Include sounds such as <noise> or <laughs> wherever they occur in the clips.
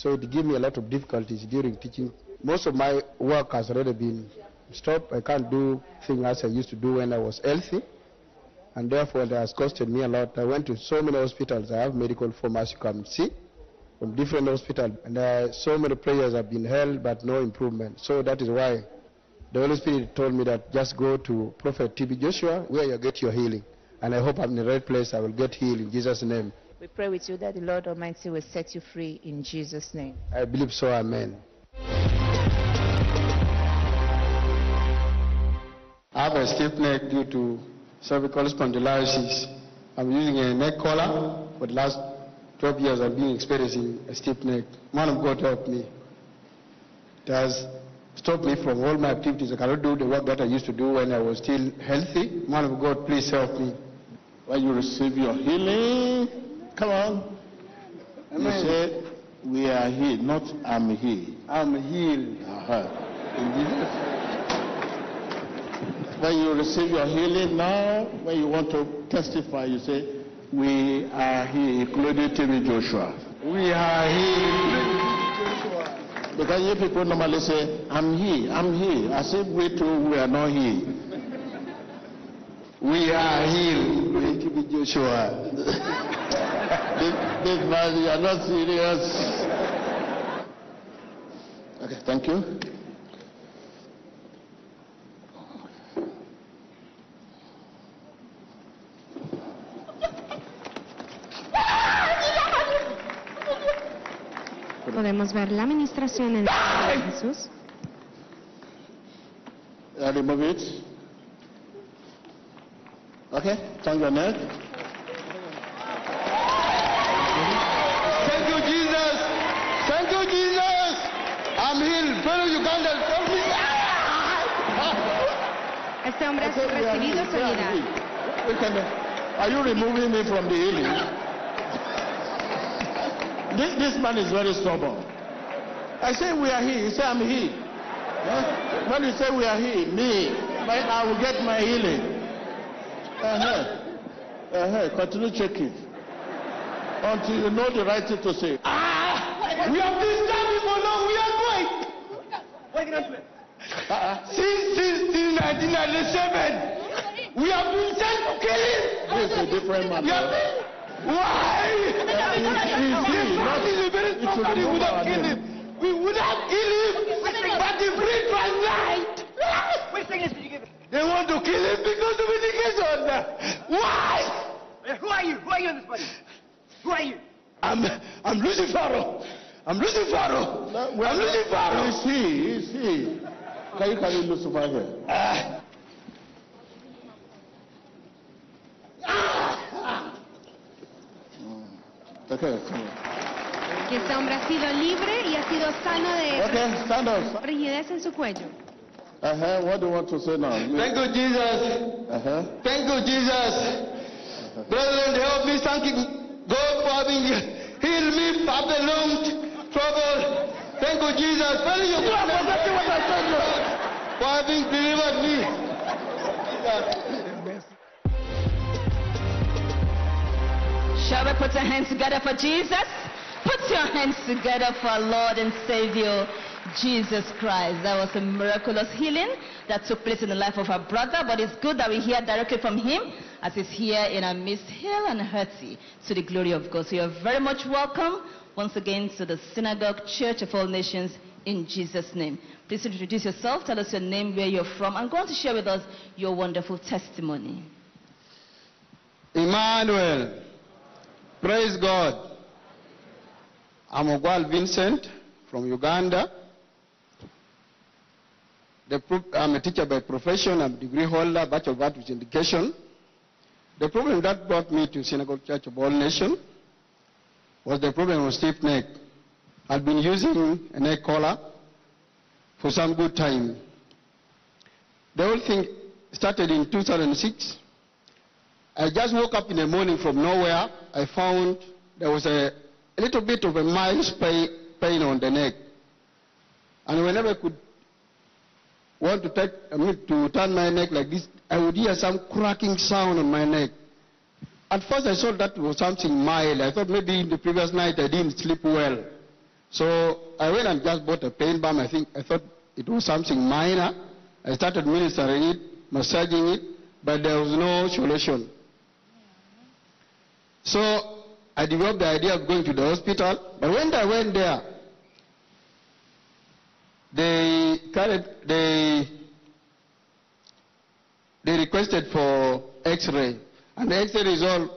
So it gave me a lot of difficulties during teaching. Most of my work has already been stopped. I can't do things as I used to do when I was healthy. And therefore, it has costed me a lot. I went to so many hospitals. I have medical form, as you can see, from different hospitals. And uh, so many prayers have been held, but no improvement. So that is why the Holy Spirit told me that just go to Prophet TB Joshua, where you get your healing. And I hope I'm in the right place. I will get healed in Jesus' name. We pray with you that the Lord Almighty will set you free in Jesus' name. I believe so. Amen. I have a stiff neck due to cervical spondylosis. I'm using a neck collar. For the last 12 years, I've been experiencing a stiff neck. Man of God help me. It has stopped me from all my activities. I cannot do the work that I used to do when I was still healthy. Man of God, please help me. When you receive your healing, come on. Amen. say, we are healed, not I'm healed. I'm healed. Uh-huh. When you receive your healing now, when you want to testify, you say, we are healed, including TB Joshua. We are healed. Because you people normally say, I'm here, I'm here. As if we too, we are not here. We are healed. Joshua. <laughs> this, this man, you are not serious. Okay, thank you. Podemos ver la administración en el nombre de Jesús. Remove it. Okay, turn your neck. I'm. Fellow Uganda, help me. Este hombre ha I said we are recibido healed. We are sanidad. healed. We can- Are you removing me from the healing? This, this man is very stubborn. I say we are here. He say I'm here. Huh? When you say we are here, me, my, I will get my healing. Uh-huh. Uh-huh. Continue checking. Until you know the right thing to say. Ah, we have been standing for long. We are going. Uh-uh. Since, since, since 1997, we have been sent to kill him. This is a different man. We. Why? It's This man not- is a very it strong man. We would have killed him. We would have killed him. But the priest was right. Which sickness did you give him? They want to kill him because of education. Why? Who are you? Who are you in this body? Who are you? I'm, I'm Lucifer. I'm Lucifer. No, we are I'm Lucifer. Is he? Is he? Can you carry Lucifer here? Ah. Okay. come on. Que este hombre ha sido libre y ha sido sano de Okay, stand up. rigidez en su cuello. Uh-huh. What do you want to say now? Thank you, Jesus. Uh-huh. Thank you, Jesus. Brethren, help me. Thank you, God, for having healed me from the long trouble. Thank you, Jesus. Thank you, You are forgetting what I said now. for having delivered me. Shall we put our hands together for Jesus? Put your hands together for our Lord and Savior, Jesus Christ. That was a miraculous healing that took place in the life of our brother, but it's good that we hear directly from him as he's here in our midst, hale and hearty, to the glory of God. So you're very much welcome once again to the Synagogue Church of All Nations in Jesus' name. Please introduce yourself, tell us your name, where you're from, and go on to share with us your wonderful testimony. Emmanuel. Praise God. I'm Ogwal Vincent from Uganda. I'm a teacher by profession. I'm a degree holder, Bachelor of Arts with Education. The problem that brought me to Synagogue Church of All Nations was the problem of stiff neck. I'd been using a neck collar for some good time. The whole thing started in 2006. I just woke up in the morning from nowhere. I found there was a, a little bit of a mild pain on the neck. And whenever I could want to, take, I mean, to turn my neck like this, I would hear some cracking sound on my neck. At first I thought that was something mild. I thought maybe in the previous night I didn't sleep well. So I went and just bought a pain balm. I think I thought it was something minor. I started ministering it, massaging it, but there was no solution. So I developed the idea of going to the hospital. But when I went there, they carried, they they requested for X-ray, and the X-ray result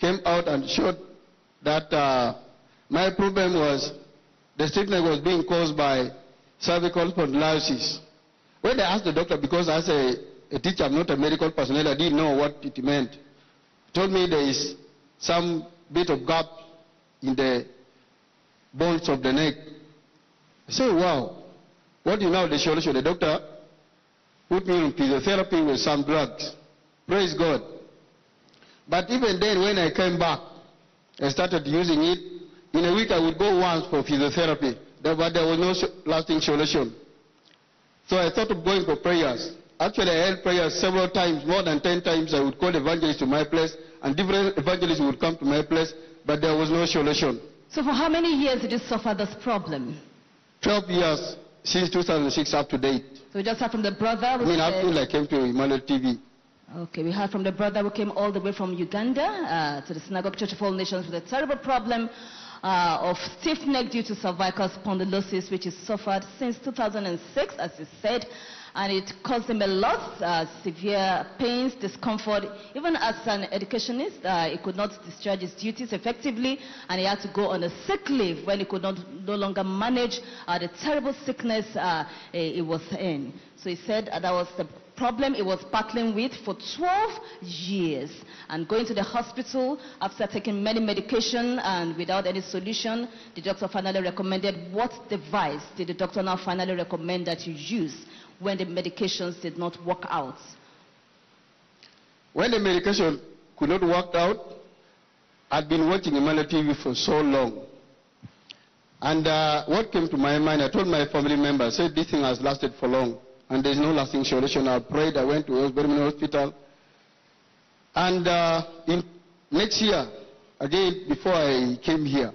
came out and showed that uh, my problem was the stiffness was being caused by cervical spondylosis. When I asked the doctor, because as a, a teacher, I'm not a medical personnel, I didn't know what it meant. He told me there is some bit of gap in the bones of the neck. I said, wow, what what is now the solution? The doctor put me on physiotherapy with some drugs. Praise God. But even then, when I came back, and started using it. In a week, I would go once for physiotherapy, but there was no lasting solution. So I thought of going for prayers. Actually, I held prayers several times, more than 10 times. I would call evangelists to my place, and different evangelists would come to my place, but there was no solution. So for how many years did you suffer this problem? 12 years since 2006 up to date. So we just heard from the brother. I who mean, till I came to Emmanuel TV. Okay, we heard from the brother who came all the way from Uganda uh, to the Synagogue Church of All Nations with a terrible problem uh, of stiff neck due to cervical spondylosis, which he suffered since 2006, as he said. And it caused him a lot, uh, severe pains, discomfort. Even as an educationist, uh, he could not discharge his duties effectively, and he had to go on a sick leave when he could not no longer manage uh, the terrible sickness uh, he was in. So he said that was the problem he was battling with for 12 years and going to the hospital after taking many medication and without any solution the doctor finally recommended what device did the doctor now finally recommend that you use when the medications did not work out When the medication could not work out, I'd been watching Emmanuel TV for so long. And uh, what came to my mind, I told my family members, said, this thing has lasted for long, and there's no lasting solution. I prayed, I went to Birmingham Hospital. And uh, in next year, again, before I came here,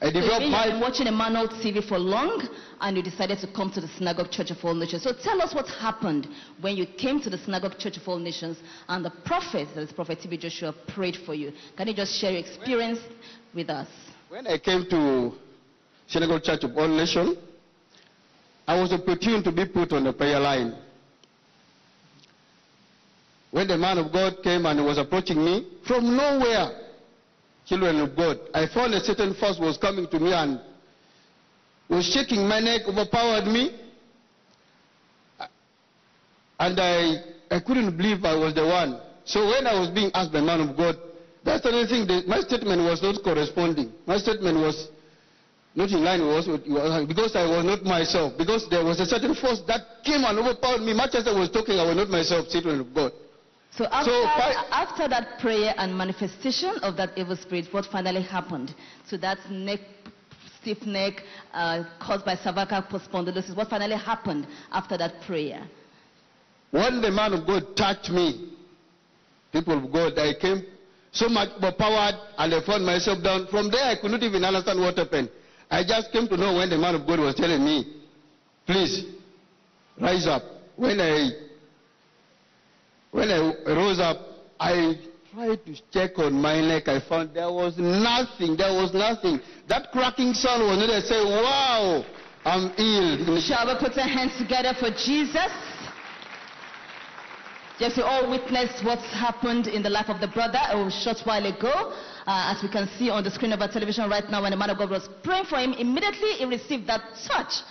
I so developed you've my... been watching Emmanuel TV for long and you decided to come to the Synagogue Church of All Nations. So tell us what happened when you came to the Synagogue Church of All Nations and the prophet, that is Prophet TB Joshua, prayed for you. Can you just share your experience with us? When I came to Synagogue Church of All Nations, I was opportune to be put on the prayer line. When the man of God came and was approaching me, from nowhere, children of God, I found a certain force was coming to me and was shaking my neck, overpowered me. And I, I couldn't believe I was the one. So when I was being asked by man of God, that's the only thing, that my statement was not corresponding. My statement was not in line with what because I was not myself. Because there was a certain force that came and overpowered me. Much as I was talking, I was not myself, children of God. So after, fi- after that prayer and manifestation of that evil spirit, what finally happened to that neck, stiff neck uh, caused by cervical spondylosis? What finally happened after that prayer? When the man of God touched me, people of God, I came so much overpowered and I found myself down. From there, I could not even understand what happened. I just came to know when the man of God was telling me, please, rise up. When I, when I rose up, I tried to check on my neck. I found there was nothing. There was nothing. That cracking sound was not. I say, wow, I'm ill. Shall we put our hands together for Jesus? Just we all witnessed what's happened in the life of the brother a short while ago. Uh, as we can see on the screen of our television right now, when the man of God was praying for him, immediately he received that touch.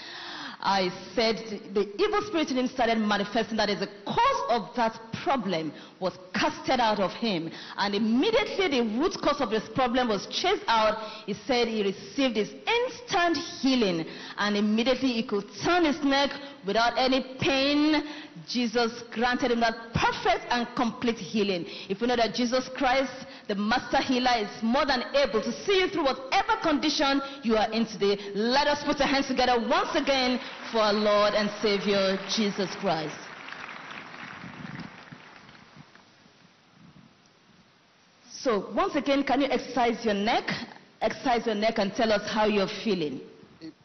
I said the evil spirit in him started manifesting that is the cause of that problem was casted out of him. And immediately the root cause of his problem was chased out. He said he received his instant healing. And immediately he could turn his neck without any pain. Jesus granted him that perfect and complete healing. If you know that Jesus Christ, the master healer, is more than able to see you through whatever condition you are in today, let us put our hands together once again for our Lord and Savior Jesus Christ. So once again, can you exercise your neck exercise your neck and tell us how you're feeling.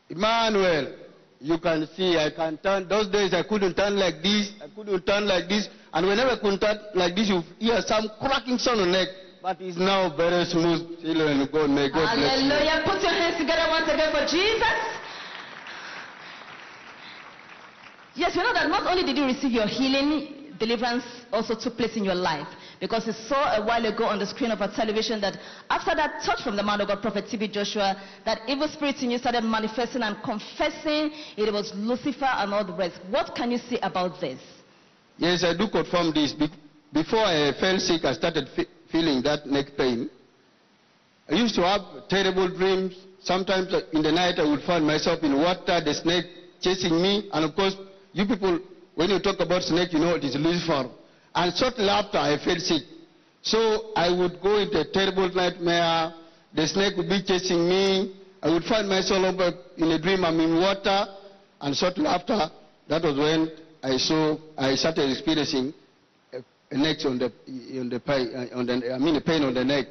Emmanuel, you can see I can turn. Those days I couldn't turn like this, I couldn't turn like this, and whenever I could turn like this, you hear some cracking sound on neck. But it's now very smooth. Children God, may God. Hallelujah. Put your hands together once again for Jesus. Yes, you know that not only did you receive your healing, deliverance also took place in your life. Because we saw a while ago on the screen of our television that after that touch from the man of God, Prophet TB Joshua, that evil spirits in you started manifesting and confessing it was Lucifer and all the rest. What can you say about this? Yes, I do confirm this. Before I fell sick, I started feeling that neck pain. I used to have terrible dreams. Sometimes uh, in the night, I would find myself in water, the snake chasing me. And of course, you people, when you talk about snake, you know it is Lucifer. And shortly after, I fell sick. So I would go into a terrible nightmare. The snake would be chasing me. I would find myself in a dream. I'm in water. And shortly after, that was when I saw, I started experiencing a, a neck on the, on the, pain, uh, on the, I mean a pain on the neck.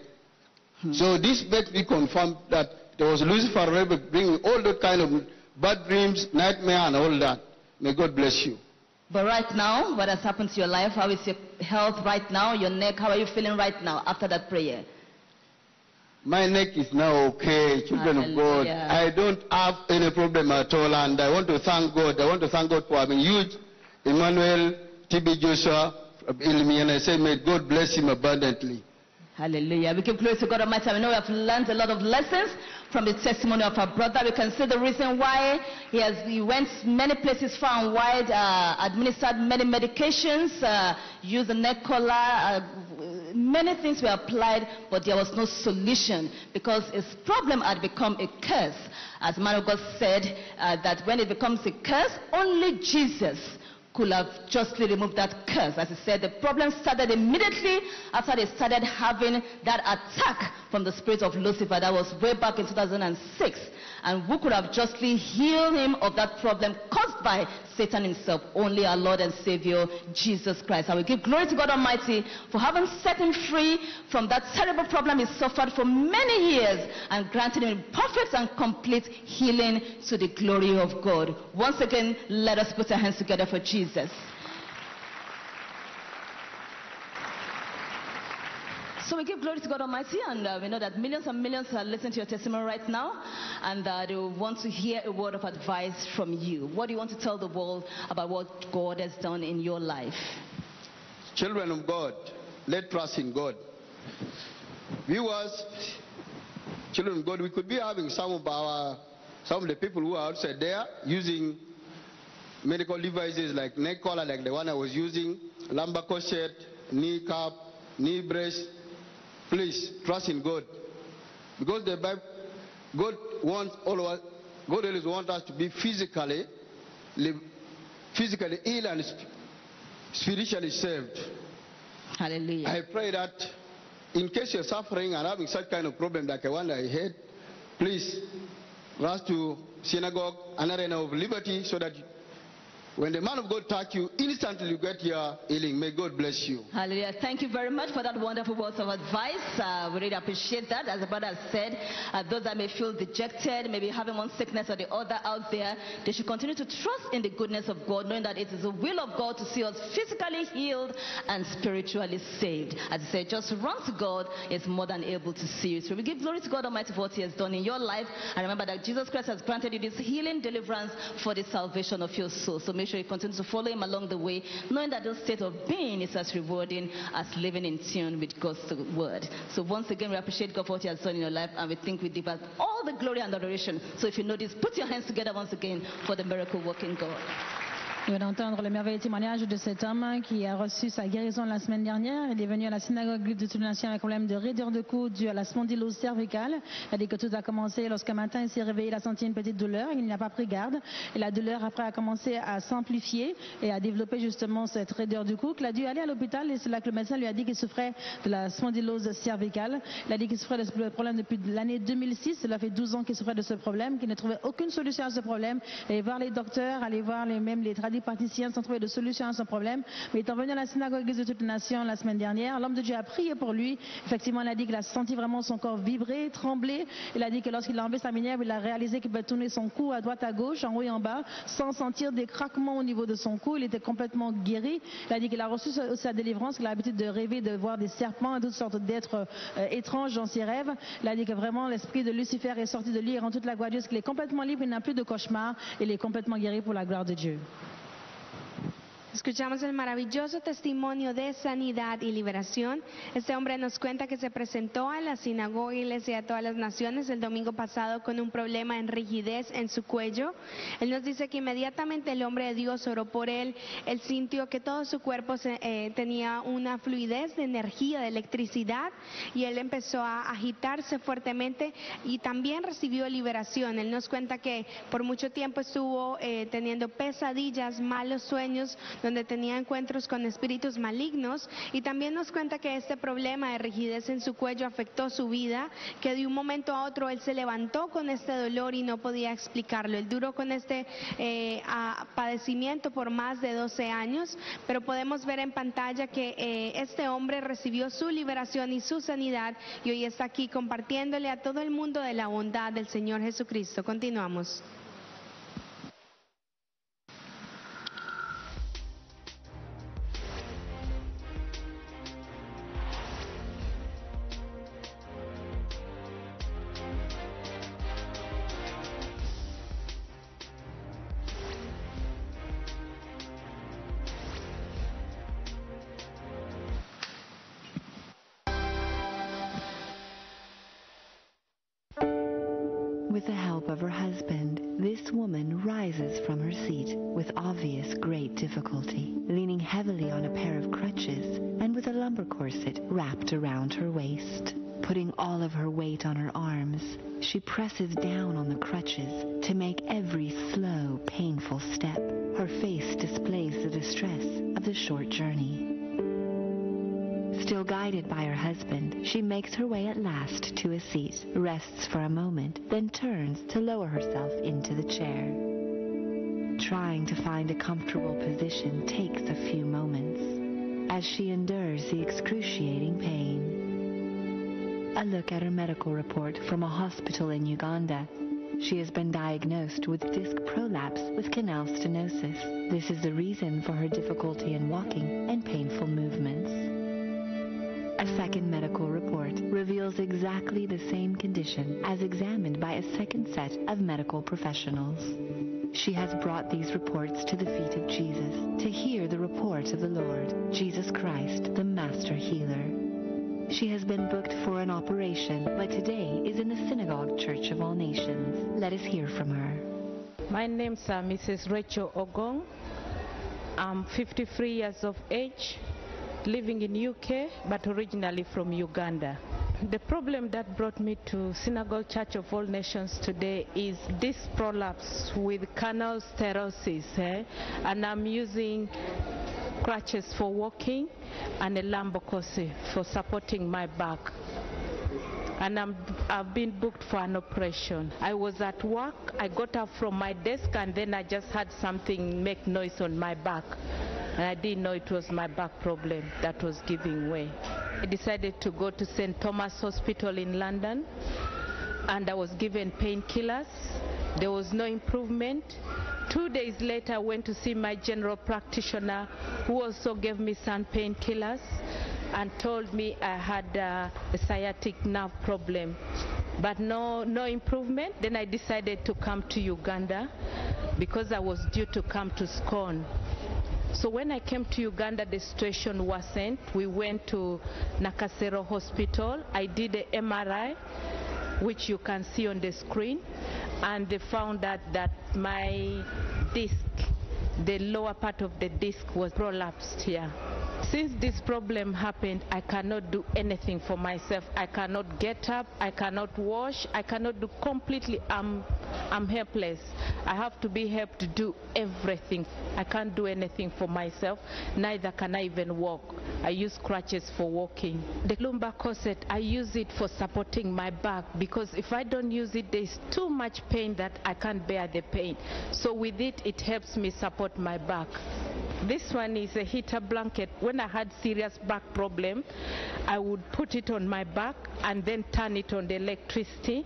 Hmm. So this makes me confirm that there was Lucifer bringing all that kind of bad dreams, nightmare, and all that. May God bless you. But right now, what has happened to your life? How is your health right now? Your neck? How are you feeling right now after that prayer? My neck is now okay, children of God. I don't have any problem at all, and I want to thank God. I want to thank God for having used Emmanuel TB Joshua Ilmi, and I say, may God bless him abundantly. Hallelujah. We give glory to God Almighty. I know we have learned a lot of lessons from the testimony of our brother. We can see the reason why he has he went many places far and wide, uh, administered many medications, uh, used a neck collar, uh, many things were applied, but there was no solution because his problem had become a curse. As man of God said, uh, that when it becomes a curse, only Jesus could have justly removed that curse. As he said, the problem started immediately after they started having that attack from the spirit of Lucifer. That was way back in 2006. And who could have justly healed him of that problem caused by Satan himself? Only our Lord and Savior, Jesus Christ. I will give glory to God Almighty for having set him free from that terrible problem he suffered for many years and granted him perfect and complete healing to the glory of God. Once again, let us put our hands together for Jesus. So we give glory to God Almighty, and uh, we know that millions and millions are listening to your testimony right now, and uh, they want to hear a word of advice from you. What do you want to tell the world about what God has done in your life? Children of God, let trust in God. Viewers, children of God, we could be having some of our, some of the people who are outside there using medical devices like neck collar, like the one I was using, lumbar corset, knee cap, knee brace. Please trust in God, because the Bible, God wants all of us. God always wants us to be physically, live, physically ill and spiritually saved. Hallelujah. I pray that in case you're suffering and having such kind of problem like the one I had, please rush to synagogue, an arena of liberty, so that when the man of God touch you, instantly you get your healing. May God bless you. Hallelujah. Thank you very much for that wonderful words of advice. Uh, we really appreciate that. As the brother said, uh, those that may feel dejected, maybe having one sickness or the other out there, they should continue to trust in the goodness of God, knowing that it is the will of God to see us physically healed and spiritually saved. As I said, just run to God is more than able to see you. So we give glory to God Almighty for what He has done in your life. And remember that Jesus Christ has granted you this healing deliverance for the salvation of your soul. So make sure you continue to follow Him along the way, knowing that this state of being is as rewarding as living in tune with God's word. So once again, we appreciate God for what He has done in your life, and we think we deserve all the glory and adoration. So if you notice, put your hands together once again for the miracle working God. On vient d'entendre le merveilleux témoignage de cet homme qui a reçu sa guérison la semaine dernière. Il est venu à la synagogue de Toulonacien avec un problème de raideur de cou dû à la spondylose cervicale. Il a dit que tout a commencé lorsqu'un matin il s'est réveillé, il a senti une petite douleur, il n'a pas pris garde. Et la douleur après a commencé à s'amplifier et à développer justement cette raideur du cou. Il a dû aller à l'hôpital et c'est là que le médecin lui a dit qu'il souffrait de la spondylose cervicale. Il a dit qu'il souffrait de ce problème depuis l'année 2006. Cela fait 12 ans qu'il souffrait de ce problème, qu'il ne trouvait aucune solution à ce problème. Et voir les docteurs, aller voir les, même les traditions tradipraticiens sans trouver de solution à son problème. Mais étant venu à la synagogue de toute nation la semaine dernière, l'homme de Dieu a prié pour lui. Effectivement, il a dit qu'il a senti vraiment son corps vibrer, trembler. Il a dit que lorsqu'il a enlevé sa minerve, il a réalisé qu'il peut tourner son cou à droite, à gauche, en haut et en bas, sans sentir des craquements au niveau de son cou. Il était complètement guéri. Il a dit qu'il a reçu sa, délivrance, qu'il a l'habitude de rêver, de voir des serpents et toutes sortes d'êtres euh, étranges dans ses rêves. Il a dit que vraiment l'esprit de Lucifer est sorti de lui et rend toute la gloire qu'il est complètement libre, il n'a plus de cauchemar, il est complètement guéri pour la gloire de Dieu. Escuchamos el maravilloso testimonio de sanidad y liberación. Este hombre nos cuenta que se presentó a la sinagoga Iglesia de todas las naciones el domingo pasado con un problema en rigidez en su cuello. Él nos dice que inmediatamente el hombre de Dios oró por él. Él sintió que todo su cuerpo se- eh, tenía una fluidez de energía, de electricidad y él empezó a agitarse fuertemente y también recibió liberación. Él nos cuenta que por mucho tiempo estuvo eh, teniendo pesadillas, malos sueños, donde tenía encuentros con espíritus malignos y también nos cuenta que este problema de rigidez en su cuello afectó su vida, que de un momento a otro él se levantó con este dolor y no podía explicarlo. Él duró con este eh, padecimiento por más de 12 años, pero podemos ver en pantalla que eh, este hombre recibió su liberación y su sanidad y hoy está aquí compartiéndole a todo el mundo de la bondad del Señor Jesucristo. Continuamos. A lumbar corset wrapped around her waist. Putting all of her weight on her arms, she presses down on the crutches to make every slow, painful step. Her face displays the distress of the short journey. Still guided by her husband, she makes her way at last to a seat, rests for a moment, then turns to lower herself into the chair. Trying to find a comfortable position takes a few moments as she endures the excruciating pain. A look at her medical report from a hospital in Uganda. She has been diagnosed with disc prolapse with canal stenosis. This is the reason for her difficulty in walking and painful movements. A second medical report reveals exactly the same condition as examined by a second set of medical professionals. She has brought these reports to the feet of Jesus to hear the report of the Lord, Jesus Christ, the Master Healer. She has been booked for an operation, but today is in the Synagogue Church of All Nations. Let us hear from her. My name's uh, Mrs. Rachel Ogong. I'm 53 years of age, living in UK, but originally from Uganda. The problem that brought me to Synagogue Church of All Nations today is this prolapse with canal stenosis, eh? and I'm using crutches for walking and a lumbar corset for supporting my back and I'm, I've been booked for an operation. I was at work, I got up from my desk, and then I just had something make noise on my back. And I didn't know it was my back problem that was giving way. I decided to go to St. Thomas Hospital in London, and I was given painkillers. There was no improvement. Two days later, I went to see my general practitioner, who also gave me some painkillers and told me I had uh, a sciatic nerve problem, but no, no improvement. Then I decided to come to Uganda because I was due to come to SCON. So when I came to Uganda, the situation wasn't. We went to Nakasero Hospital. I did a MRI, which you can see on the screen, and they found out that my disc, the lower part of the disc was prolapsed here. Since this problem happened, I cannot do anything for myself. I cannot get up, I cannot wash, I cannot do completely, I'm, I'm helpless. I have to be helped to do everything. I can't do anything for myself, neither can I even walk. I use crutches for walking. The lumbar corset, I use it for supporting my back because if I don't use it, there's too much pain that I can't bear the pain. So with it, it helps me support my back. This one is a heater blanket. When I had serious back problem, I would put it on my back and then turn it on the electricity.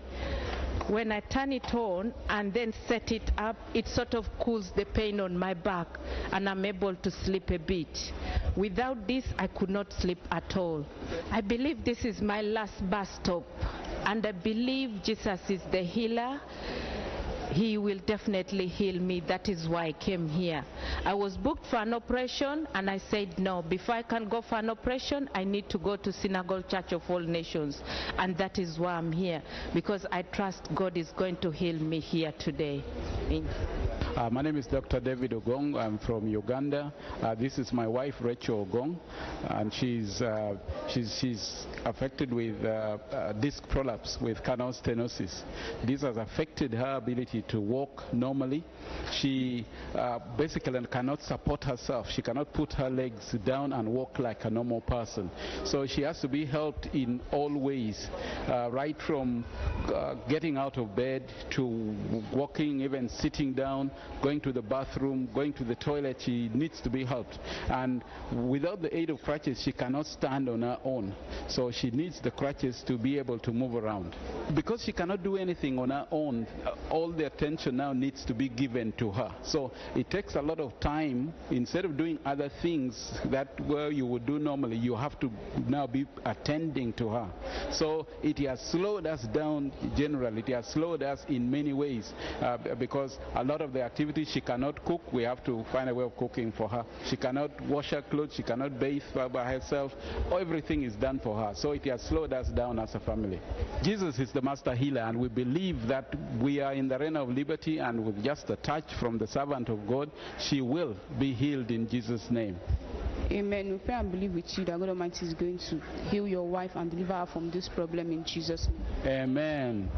When I turn it on and then set it up, it sort of cools the pain on my back and I'm able to sleep a bit. Without this, I could not sleep at all. I believe this is my last bus stop and I believe Jesus is the healer he will definitely heal me. That is why I came here. I was booked for an operation and I said no. Before I can go for an operation, I need to go to Synagogue Church of All Nations. And that is why I'm here because I trust God is going to heal me here today. Uh, my name is Dr. David Ogong. I'm from Uganda. Uh, this is my wife, Rachel Ogong, and she's, uh, she's, she's affected with uh, uh, disc prolapse with canal stenosis. This has affected her ability to walk normally. She uh, basically cannot support herself. She cannot put her legs down and walk like a normal person. So she has to be helped in all ways, right from getting out of bed to walking, even sitting down, going to the bathroom, going to the toilet, she needs to be helped. And without the aid of crutches, she cannot stand on her own. So she needs the crutches to be able to move around. Because she cannot do anything on her own, uh, all the attention now needs to be given to her. So it takes a lot of time. Instead of doing other things that where you would do normally, you have to now be attending to her. So it has slowed us down generally. It has slowed us in many ways uh, because a lot of the activities she cannot cook, we have to find a way of cooking for her. She cannot wash her clothes, she cannot bathe by herself. Everything is done for her. So it has slowed us down as a family. Jesus is the master healer, and we believe that we are in the reign of liberty, and with just a touch from the servant of God, she will be healed in Jesus' name. Amen. We pray and believe with you that God Almighty is going to heal your wife and deliver her from this problem in Jesus' name. Amen.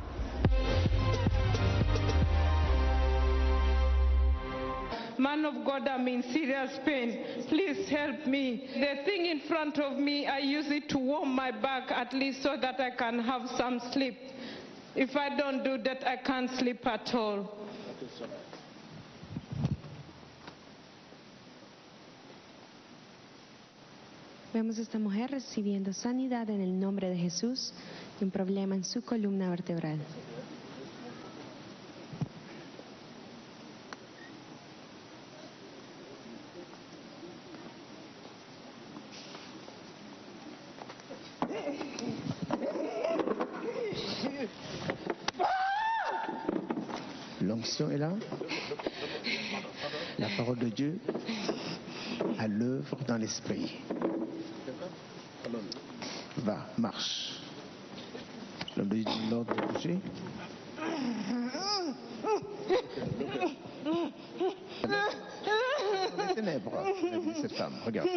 Man of God, I'm in serious pain. Please help me. The thing in front of me, I use it to warm my back at least so that I can have some sleep. If I don't do that, I can't sleep at all. Vemos a esta mujer recibiendo sanidad en el nombre de Jesús y un problema en su columna vertebral. L'onction est là. La parole de Dieu à l'œuvre dans l'esprit. Va, marche. L'homme de Dieu l'ordre de bouger. Les ténèbres, cette femme. Regarde.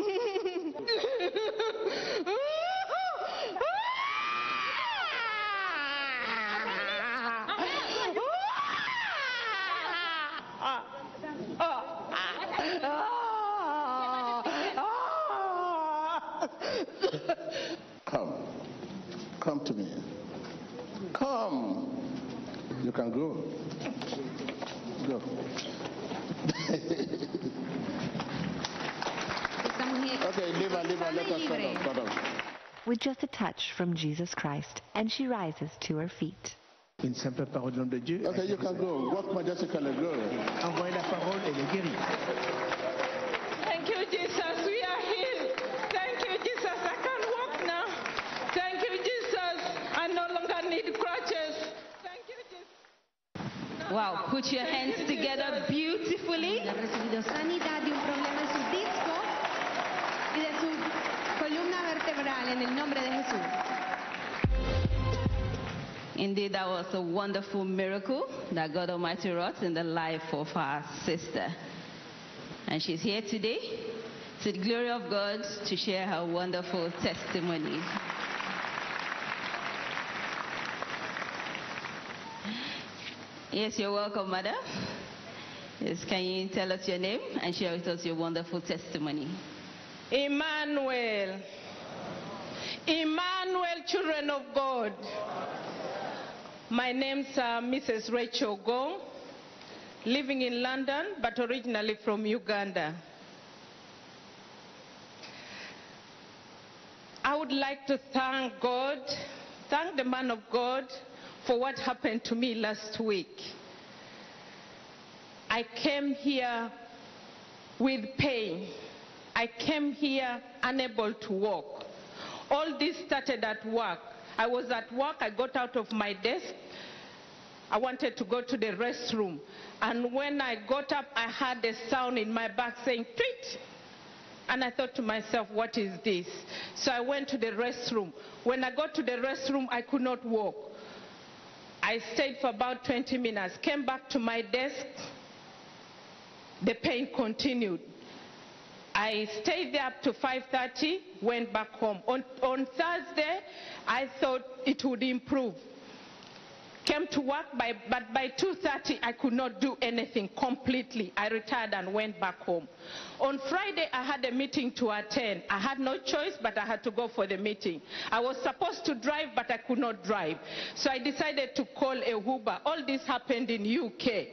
From Jesus Christ, and she rises to her feet. Une simple parole de l'homme de Dieu. Okay, you can go. Walk majestically. Go. Envoyez la parole, elle est guérie. Was a wonderful miracle that God Almighty wrought in the life of our sister. And she's here today to the glory of God to share her wonderful testimony. Yes, you're welcome, Mother. Yes, can you tell us your name and share with us your wonderful testimony? Emmanuel. Emmanuel, children of God. My name's uh, Mrs. Rachel Gong, living in London, but originally from Uganda. I would like to thank God, thank the man of God for what happened to me last week. I came here with pain. I came here unable to walk. All this started at work. I was at work, I got out of my desk. I wanted to go to the restroom. And when I got up, I heard a sound in my back saying, tweet. And I thought to myself, what is this? So I went to the restroom. When I got to the restroom, I could not walk. I stayed for about 20 minutes, came back to my desk. The pain continued. I stayed there up to 5.30, went back home. On, on Thursday, I thought it would improve. Came to work, by, but by 2.30, I could not do anything completely. I retired and went back home. On Friday, I had a meeting to attend. I had no choice, but I had to go for the meeting. I was supposed to drive, but I could not drive. So I decided to call a Uber. All this happened in UK.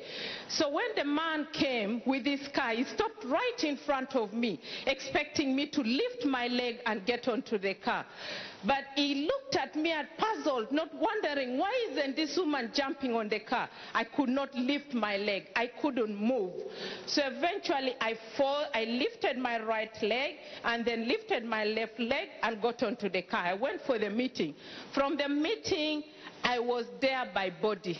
So when the man came with his car, he stopped right in front of me, expecting me to lift my leg and get onto the car. But he looked at me and puzzled, not wondering why isn't this woman jumping on the car. I could not lift my leg. I couldn't move. So eventually I fall. I lifted my right leg and then lifted my left leg and got onto the car. I went for the meeting. From the meeting, I was there by body.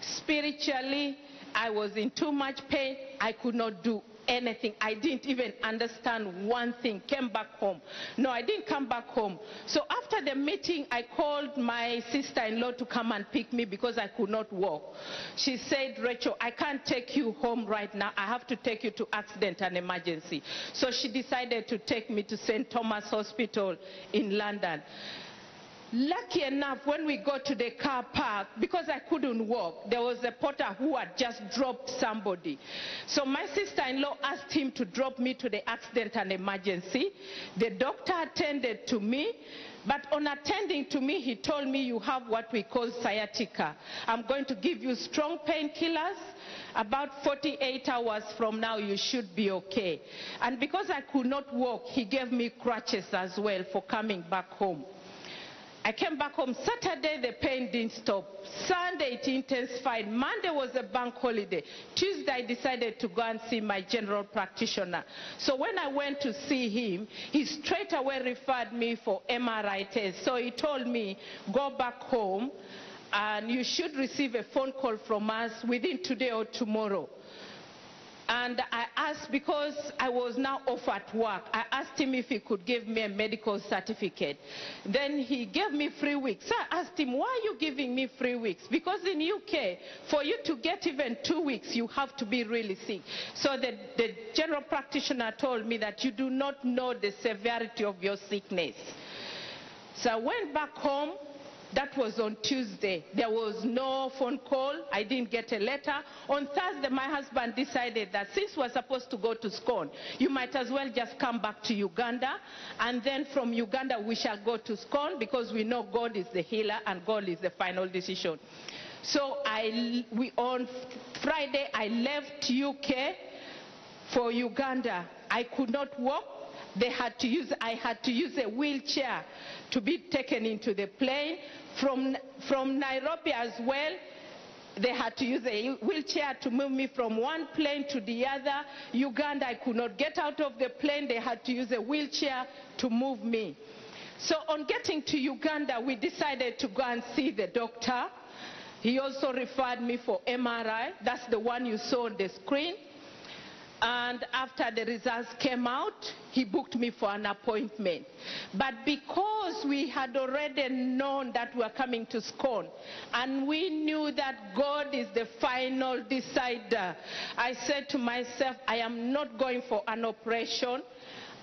Spiritually, I was in too much pain. I could not do anything. I didn't even understand one thing. Came back home. No, I didn't come back home. So after the meeting, I called my sister-in-law to come and pick me because I could not walk. She said, Rachel, I can't take you home right now. I have to take you to accident and emergency. So she decided to take me to St. Thomas Hospital in London. Lucky enough, when we got to the car park, because I couldn't walk, there was a porter who had just dropped somebody. So my sister-in-law asked him to drop me to the accident and emergency. The doctor attended to me. But on attending to me, he told me, you have what we call sciatica. I'm going to give you strong painkillers. About 48 hours from now, you should be okay. And because I could not walk, he gave me crutches as well for coming back home. I came back home. Saturday, the pain didn't stop. Sunday, it intensified. Monday was a bank holiday. Tuesday, I decided to go and see my general practitioner. So when I went to see him, he straight away referred me for MRI test. So he told me, go back home and you should receive a phone call from us within today or tomorrow. And I asked, because I was now off at work, I asked him if he could give me a medical certificate. Then he gave me three weeks. I asked him, why are you giving me three weeks? Because in UK, for you to get even two weeks, you have to be really sick. So the, the general practitioner told me that you do not know the severity of your sickness. So I went back home. That was on Tuesday. There was no phone call. I didn't get a letter. On Thursday, my husband decided that since we're supposed to go to SCON, you might as well just come back to Uganda. And then from Uganda, we shall go to SCON because we know God is the healer and God is the final decision. So I, we, on Friday, I left UK for Uganda. I could not walk. They had to use, I had to use a wheelchair to be taken into the plane. From, from Nairobi as well, they had to use a wheelchair to move me from one plane to the other. Uganda, I could not get out of the plane. They had to use a wheelchair to move me. So on getting to Uganda, we decided to go and see the doctor. He also referred me for MRI. That's the one you saw on the screen. And after the results came out, he booked me for an appointment. But because we had already known that we were coming to SCON, and we knew that God is the final decider, I said to myself, I am not going for an operation.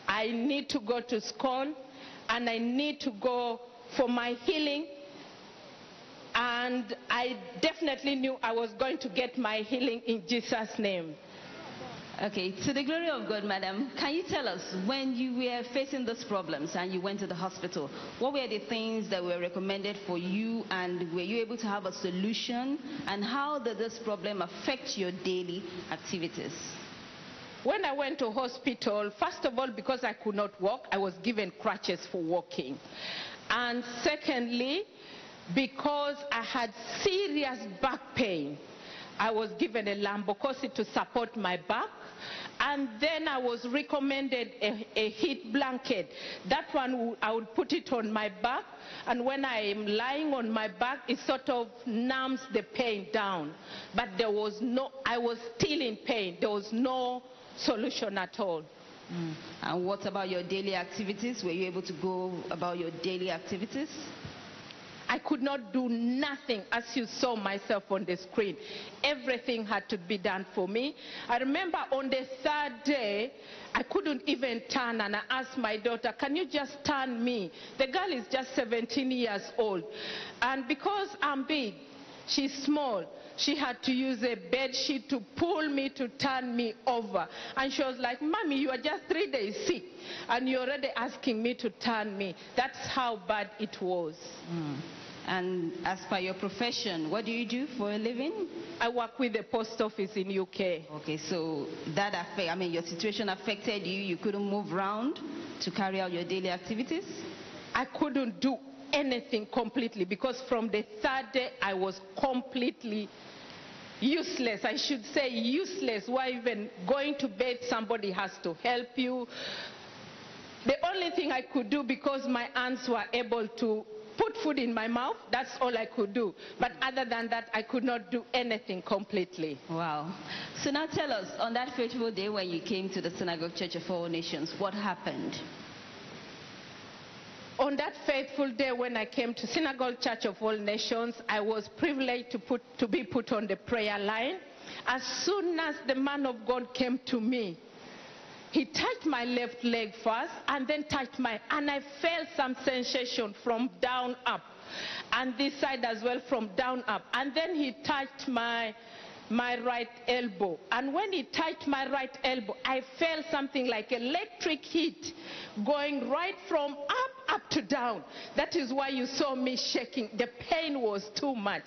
I need to go to SCON, and I need to go for my healing and I definitely knew I was going to get my healing in Jesus' name. Okay, to the glory of God, madam, can you tell us when you were facing those problems and you went to the hospital, what were the things that were recommended for you and were you able to have a solution and how did this problem affect your daily activities? When I went to hospital, first of all, because I could not walk, I was given crutches for walking. And secondly, because I had serious back pain, I was given a lumbar corset to support my back. And then I was recommended a, a heat blanket. That one, I would put it on my back. And when I am lying on my back, it sort of numbs the pain down. But there was no, I was still in pain. There was no solution at all. Mm. And what about your daily activities? Were you able to go about your daily activities? I could not do nothing as you saw myself on the screen. Everything had to be done for me. I remember on the third day, I couldn't even turn and I asked my daughter, can you just turn me? The girl is just 17 years old. And because I'm big, she's small, she had to use a bed sheet to pull me to turn me over. And she was like, Mommy, you are just three days sick and you're already asking me to turn me. That's how bad it was. Mm. And as per your profession, what do you do for a living? I work with the post office in UK. Okay, so that affect, I mean, your situation affected you. You couldn't move around to carry out your daily activities. I couldn't do anything completely because from the third day I was completely useless. I should say useless. Why even going to bed? Somebody has to help you. The only thing I could do because my aunts were able to put food in my mouth. That's all I could do. But other than that, I could not do anything completely. Wow. So now tell us, on that fateful day when you came to the Synagogue Church of All Nations, what happened? On that faithful day when I came to Synagogue Church of All Nations, I was privileged to, put, to be put on the prayer line. As soon as the man of God came to me, he touched my left leg first and then touched my, and I felt some sensation from down up. And this side as well from down up. And then he touched my, my right elbow. And when he touched my right elbow, I felt something like electric heat going right from up, up to down. That is why you saw me shaking. The pain was too much.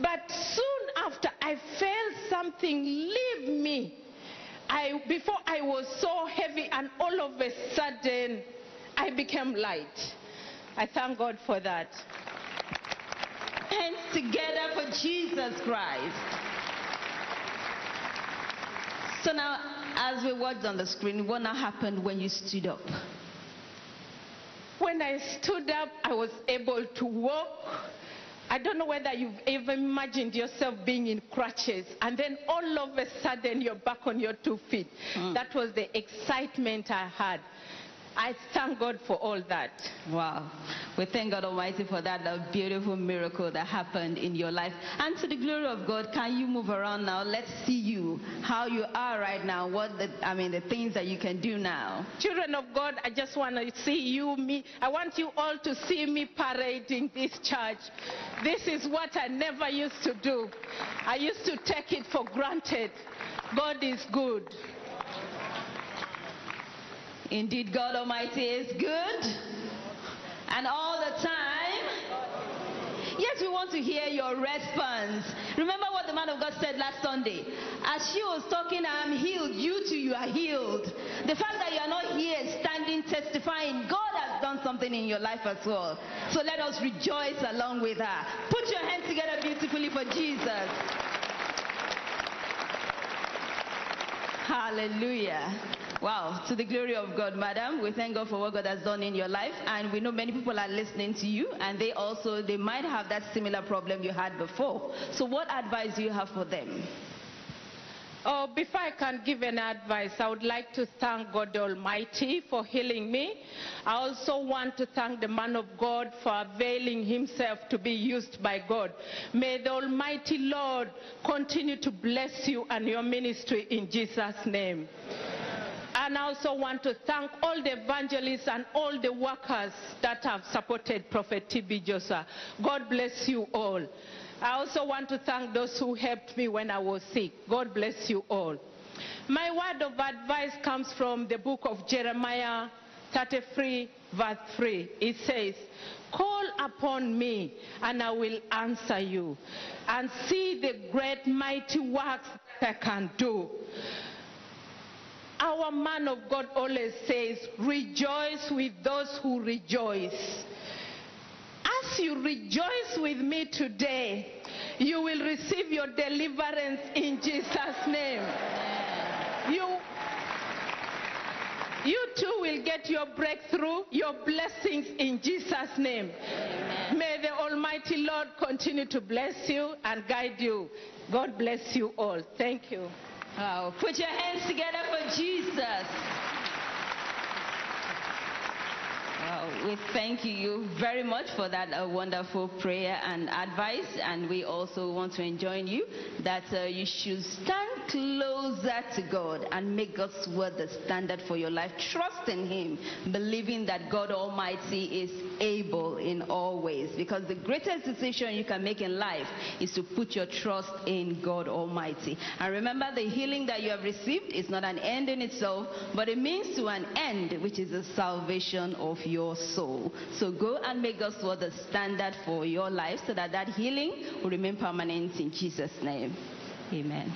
But soon after, I felt something leave me. I, before I was so heavy, and all of a sudden, I became light. I thank God for that. Hands together for Jesus Christ. So now, as we watched on the screen, what now happened when you stood up? When I stood up, I was able to walk. I don't know whether you've ever imagined yourself being in crutches and then all of a sudden you're back on your two feet. Mm. That was the excitement I had. I thank God for all that. Wow. We thank God Almighty for that, that beautiful miracle that happened in your life. And to the glory of God, can you move around now? Let's see you, how you are right now, what the, I mean, the things that you can do now. Children of God, I just want to see you, me. I want you all to see me parading this church. This is what I never used to do. I used to take it for granted. God is good. Indeed, God Almighty is good. And all the time. Yes, we want to hear your response. Remember what the man of God said last Sunday. As she was talking, I am healed. You too, you are healed. The fact that you are not here standing testifying, God has done something in your life as well. So let us rejoice along with her. Put your hands together beautifully for Jesus. Hallelujah. Wow, to the glory of God, madam. We thank God for what God has done in your life. And we know many people are listening to you, and they also, they might have that similar problem you had before. So what advice do you have for them? Oh, before I can give an advice, I would like to thank God Almighty for healing me. I also want to thank the man of God for availing himself to be used by God. May the Almighty Lord continue to bless you and your ministry in Jesus' name. And I also want to thank all the evangelists and all the workers that have supported Prophet TB Joshua. God bless you all. I also want to thank those who helped me when I was sick. God bless you all. My word of advice comes from the book of Jeremiah 33, verse 3. It says, Call upon me, and I will answer you, and see the great mighty works that I can do. Our man of God always says, Rejoice with those who rejoice. As you rejoice with me today, you will receive your deliverance in Jesus' name. You, you too will get your breakthrough, your blessings in Jesus' name. May the Almighty Lord continue to bless you and guide you. God bless you all. Thank you. Wow. Put your hands together for Jesus. Wow. We thank you very much for that uh, wonderful prayer and advice. And we also want to enjoin you that uh, you should stand closer to God and make God's word the standard for your life. Trust in Him, believing that God Almighty is able in all ways. Because the greatest decision you can make in life is to put your trust in God Almighty. And remember, the healing that you have received is not an end in itself, but it means to an end, which is the salvation of your soul. So go and make God's word the standard for your life so that that healing will remain permanent in Jesus' name. Amen.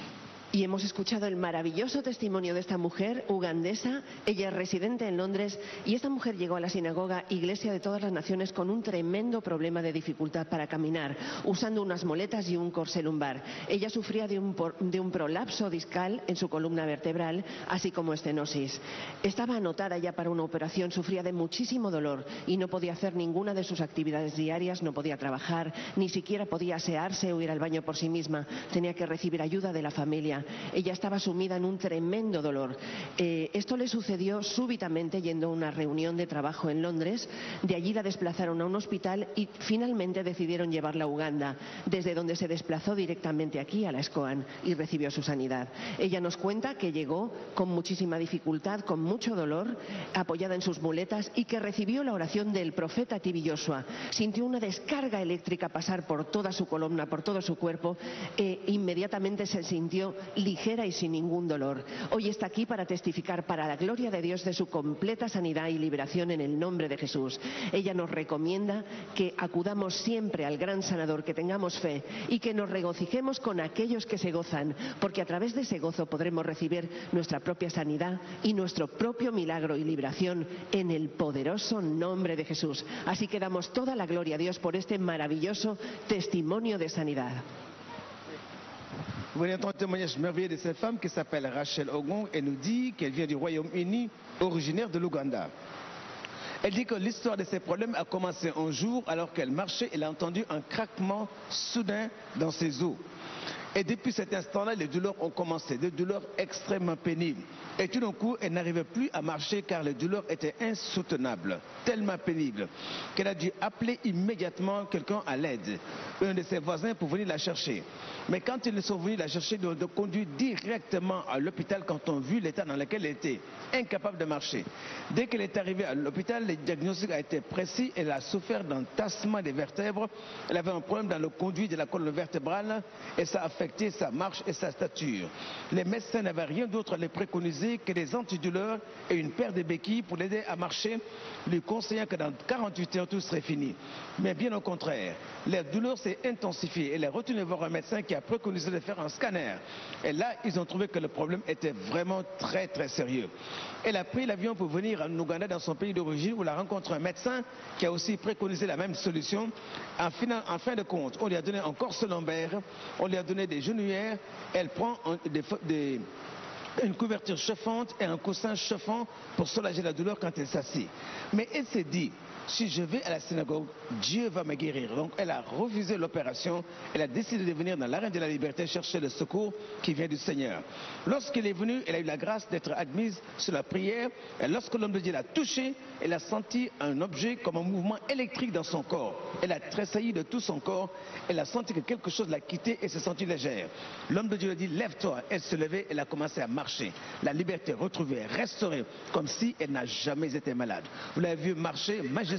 Y hemos escuchado el maravilloso testimonio de esta mujer ugandesa. Ella es residente en Londres y esta mujer llegó a la sinagoga Iglesia de todas las Naciones con un tremendo problema de dificultad para caminar, usando unas moletas y un corsé lumbar. Ella sufría de un, por- de un prolapso discal en su columna vertebral, así como estenosis. Estaba anotada ya para una operación, sufría de muchísimo dolor y no podía hacer ninguna de sus actividades diarias, no podía trabajar, ni siquiera podía asearse o ir al baño por sí misma. Tenía que recibir ayuda de la familia. Ella estaba sumida en un tremendo dolor. Eh, esto le sucedió súbitamente yendo a una reunión de trabajo en Londres. De allí la desplazaron a un hospital y finalmente decidieron llevarla a Uganda, desde donde se desplazó directamente aquí a la SCOAN y recibió su sanidad. Ella nos cuenta que llegó con muchísima dificultad, con mucho dolor, apoyada en sus muletas y que recibió la oración del profeta Tibi Joshua. Sintió una descarga eléctrica pasar por toda su columna, por todo su cuerpo, e inmediatamente se sintió ligera y sin ningún dolor. Hoy está aquí para testificar para la gloria de Dios de su completa sanidad y liberación en el nombre de Jesús. Ella nos recomienda que acudamos siempre al gran sanador, que tengamos fe y que nos regocijemos con aquellos que se gozan, porque a través de ese gozo podremos recibir nuestra propia sanidad y nuestro propio milagro y liberación en el poderoso nombre de Jesús. Así que damos toda la gloria a Dios por este maravilloso testimonio de sanidad. D'entendre un témoignage merveilleux de cette femme qui s'appelle Rachel Ogon et nous dit qu'elle vient du Royaume-Uni, originaire de l'Ouganda. Elle dit que l'histoire de ses problèmes a commencé un jour alors qu'elle marchait, elle a entendu un craquement soudain dans ses os. Et depuis cet instant-là, les douleurs ont commencé, des douleurs extrêmement pénibles. Et tout d'un coup, elle n'arrivait plus à marcher car les douleurs étaient insoutenables, tellement pénibles, qu'elle a dû appeler immédiatement quelqu'un à l'aide, un de ses voisins pour venir la chercher. Mais quand ils sont venus la chercher, ils l'ont conduit directement à l'hôpital quand on a vu l'état dans lequel elle était, incapable de marcher. Dès qu'elle est arrivée à l'hôpital, le diagnostic a été précis, elle a souffert d'un tassement des vertèbres, elle avait un problème dans le conduit de la colonne vertébrale et ça a affecté sa marche et sa stature. Les médecins n'avaient rien d'autre à les préconiser que des antidouleurs et une paire de béquilles pour l'aider à marcher, lui conseillant que dans 48 heures tout serait fini. Mais bien au contraire, les douleurs s'est intensifiée. Elle est retournée voir un médecin qui a préconisé de faire un scanner. Et là, ils ont trouvé que le problème était vraiment très très sérieux. Elle a pris l'avion pour venir en Ouganda, dans son pays d'origine, où elle a rencontré un médecin qui a aussi préconisé la même solution. En, fin de compte, on lui a donné un corset lombaire, on lui a donné des genouillères, elle prend des, des- une couverture chauffante et un coussin chauffant pour soulager la douleur quand elle s'assied. Mais elle s'est dit, si je vais à la synagogue, Dieu va me guérir. Donc elle a refusé l'opération, elle a décidé de venir dans l'arène de la liberté chercher le secours qui vient du Seigneur. Lorsqu'elle est venue, elle a eu la grâce d'être admise sur la prière et lorsque l'homme de Dieu l'a touchée, elle a senti un objet comme un mouvement électrique dans son corps. Elle a tressailli de tout son corps, elle a senti que quelque chose l'a quittée et s'est sentie légère. L'homme de Dieu lui a dit, lève-toi. Elle se levait, elle a commencé à marcher. La liberté retrouvée, restaurée, comme si elle n'a jamais été malade. Vous l'avez vu marcher majestueusement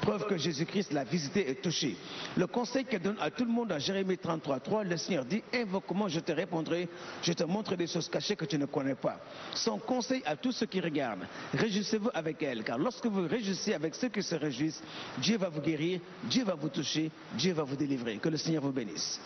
preuve que Jésus-Christ l'a visité et touché. Le conseil qu'elle donne à tout le monde dans Jérémie 33, 3, le Seigneur dit, invoque-moi, je te répondrai, je te montre des choses cachées que tu ne connais pas. Son conseil à tous ceux qui regardent, réjouissez-vous avec elle, car lorsque vous réjouissez avec ceux qui se réjouissent, Dieu va vous guérir, Dieu va vous toucher, Dieu va vous délivrer. Que le Seigneur vous bénisse.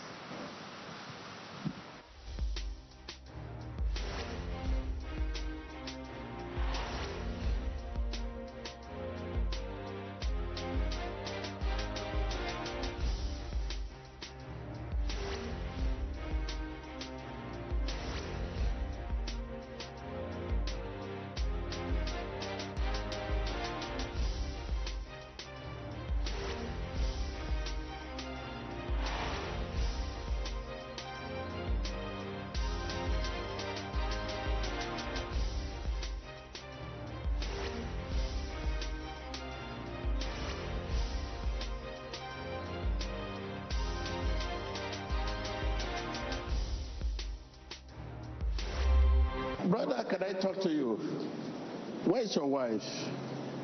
Wife?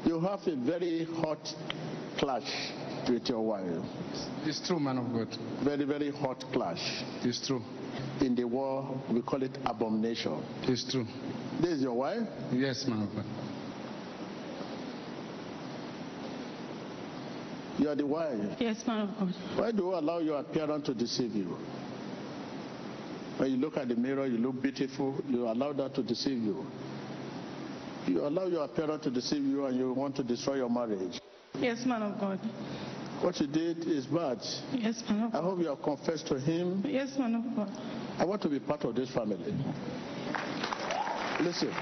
You have a very hot clash with your wife. It's true, man of God. Very, very hot clash. It's true. In the war, we call it abomination. It's true. This is your wife? Yes, man of God. You are the wife. Yes, man of God. Why do you allow your appearance to deceive you? When you look at the mirror, you look beautiful, you allow that to deceive you. You allow your appearance to deceive you and you want to destroy your marriage. Yes, man of God. What you did is bad. Yes, man of God. I hope you have confessed to him. Yes, man of God. I want to be part of this family. Listen.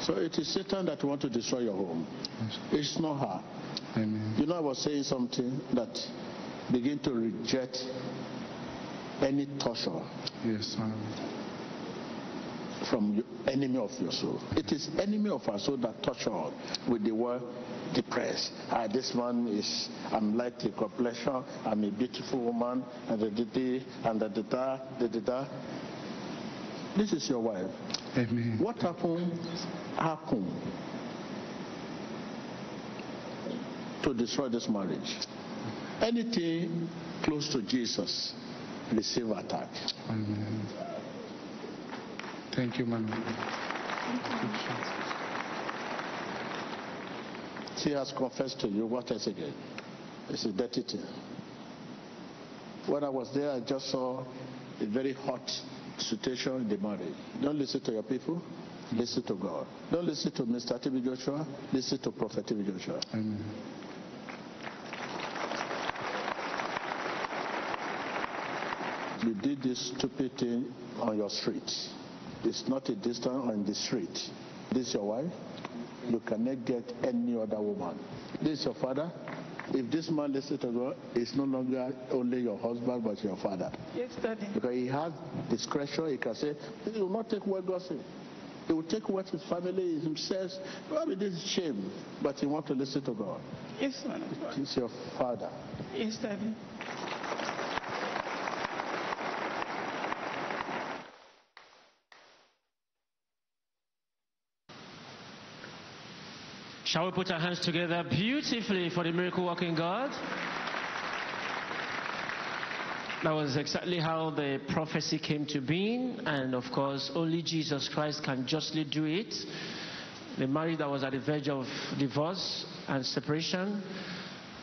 So it is Satan that wants to destroy your home. It's not her. Amen. You know, I was saying something that begin to reject any torture Yes, man of God. From your enemy of your soul. It is enemy of our soul that torture us with the word depressed. Ah, this man is, I'm light in complexion, I'm a beautiful woman, and da da and da, da da da. This is your wife. Amen. What happened? Happened to destroy this marriage. Anything close to Jesus, receive attack. Amen. Thank you, man of She has confessed to you. What else again? It's a dirty thing. When I was there, I just saw a very hot situation in the marriage. Don't listen to your people. Listen to God. Don't listen to Mr. T.B. Joshua. Listen to Prophet T.B. Joshua. Amen. You did this stupid thing on your street. It's not a distance on the street. This is your wife? You cannot get any other woman. This is your father? If this man listens to God, it's no longer only your husband but your father. Yes, Daddy. Because he has discretion, he can say, he will not take what God says. He will take what his family himself. Probably this is shame, but he want to listen to God. Yes, man. He's your father. Yes, Daddy. Shall we put our hands together beautifully for the miracle working God? That was exactly how the prophecy came to being, and of course, only Jesus Christ can justly do it. The marriage that was at the verge of divorce and separation,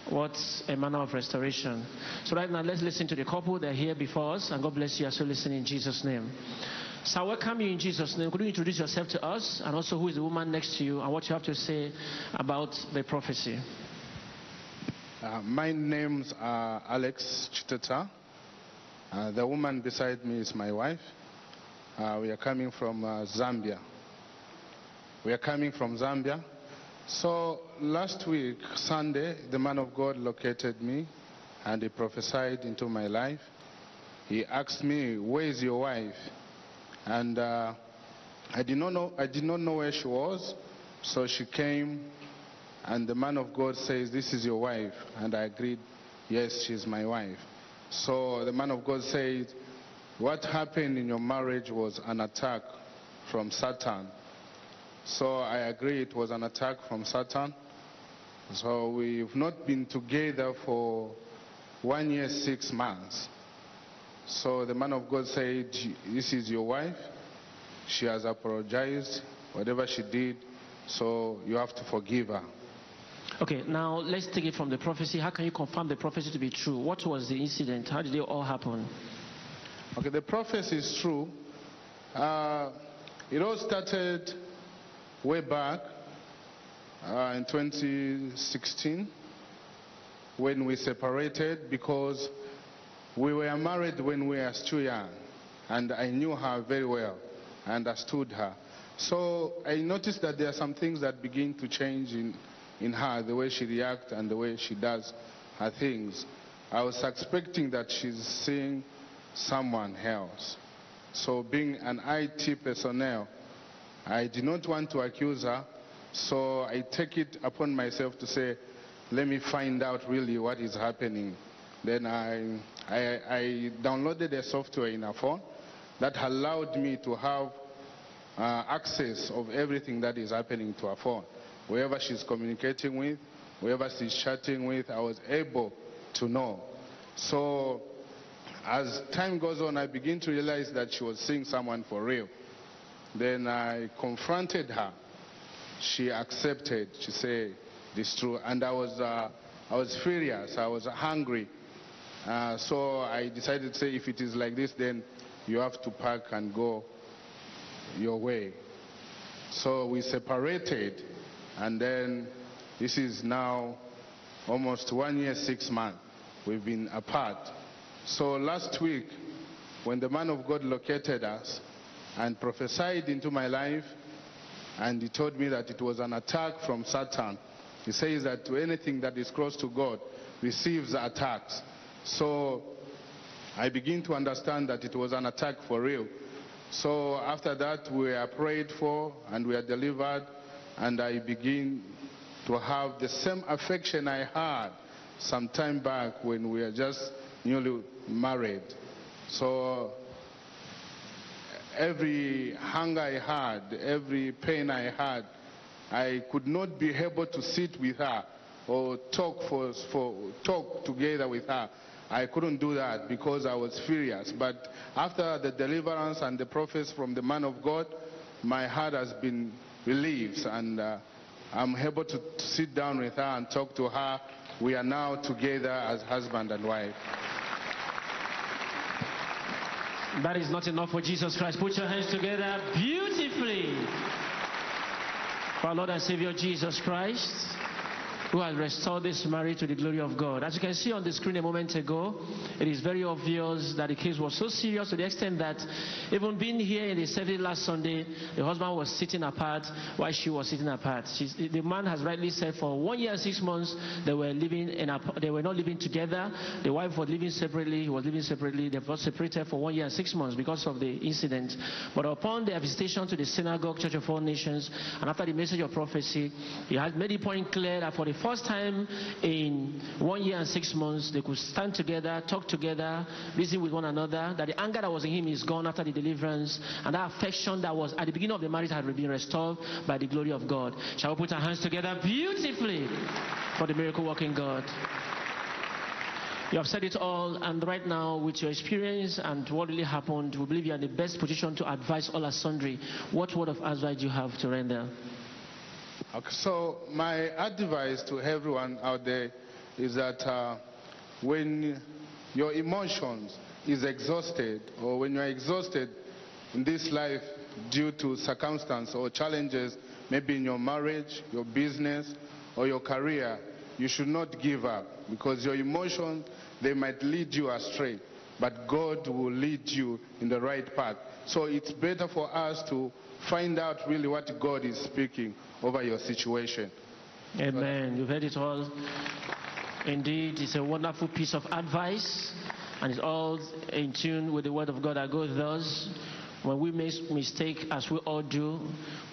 what a manner of restoration. So, right now, let's listen to the couple. They're here before us, and God bless you as you listen in Jesus' name. So, I welcome you in Jesus' name. Could you introduce yourself to us, and also who is the woman next to you, and what you have to say about the prophecy? Uh, my name's uh, Alex Chiteta. Uh, the woman beside me is my wife. Uh, we are coming from uh, Zambia. We are coming from Zambia. So last week, Sunday, the man of God located me and he prophesied into my life. He asked me, "Where is your wife?" And uh, I did not know. I did not know where she was. So she came, and the man of God says, "This is your wife," and I agreed, "Yes, she's my wife." So the man of God said, What happened in your marriage was an attack from Satan. So I agree it was an attack from Satan. So we've not been together for one year, six months. So the man of God said, This is your wife. She has apologized, whatever she did, so you have to forgive her. Okay, now let's take it from the prophecy. How can you confirm the prophecy to be true? What was the incident? How did it all happen? Okay, the prophecy is true. Uh, it all started way back uh, in 2016 when we separated because we were married when we were still young and I knew her very well. Understood her. So I noticed that there are some things that begin to change in, in her, the way she reacts and the way she does her things. I was suspecting that she's seeing someone else. So being an IT personnel, I did not want to accuse her, so I take it upon myself to say, let me find out really what is happening. Then I, I, I downloaded a software in her phone that allowed me to have uh, access of everything that is happening to her phone. Whoever she's communicating with, whoever she's chatting with, I was able to know. So as time goes on, I begin to realize that she was seeing someone for real. Then I confronted her. She accepted. She said, this is true. And I was, uh, I was furious. I was hungry. Uh, so I decided to say, if it is like this, then you have to pack and go your way. So we separated, and then this is now almost one year, six months. We've been apart. So last week, when the man of God located us and prophesied into my life, and he told me that it was an attack from Satan. He says that anything that is close to God receives attacks. So I begin to understand that it was an attack for real. So after that, we are prayed for and we are delivered, and I begin to have the same affection I had some time back when we were just newly married. So every hunger I had, every pain I had, I could not be able to sit with her or talk for, for talk together with her. I couldn't do that because I was furious. But after the deliverance and the prophets from the man of God, my heart has been relieved and uh, I'm able to, to sit down with her and talk to her. We are now together as husband and wife. That is not enough for Jesus Christ. Put your hands together beautifully for our Lord and Savior Jesus Christ who has restored this marriage to the glory of God. As you can see on the screen a moment ago, it is very obvious that the case was so serious to the extent that even being here in the service last Sunday, the husband was sitting apart while she was sitting apart. She's, the man has rightly said for one year and six months they were living in they were not living together. The wife was living separately, he was living separately. They were separated for one year and six months because of the incident. But upon their visitation to the synagogue, Church of All Nations, and after the message of prophecy, he had made the point clear that for the first time in one year and six months, they could stand together, talk together, reason with one another, that the anger that was in him is gone after the deliverance, and that affection that was at the beginning of the marriage had been restored by the glory of God. Shall we put our hands together beautifully for the miracle working God? You have said it all, and right now, with your experience and what really happened, we believe you are in the best position to advise all as sundry. What word of advice do you have to render? Okay, so my advice to everyone out there is that uh, when your emotions is exhausted or when you're exhausted in this life due to circumstance or challenges, maybe in your marriage, your business, or your career, you should not give up because your emotions, they might lead you astray, but God will lead you in the right path. So it's better for us to find out really what God is speaking over your situation. Amen. You've heard it all. Indeed, it's a wonderful piece of advice, and it's all in tune with the word of God that God does. When we make mistake, as we all do,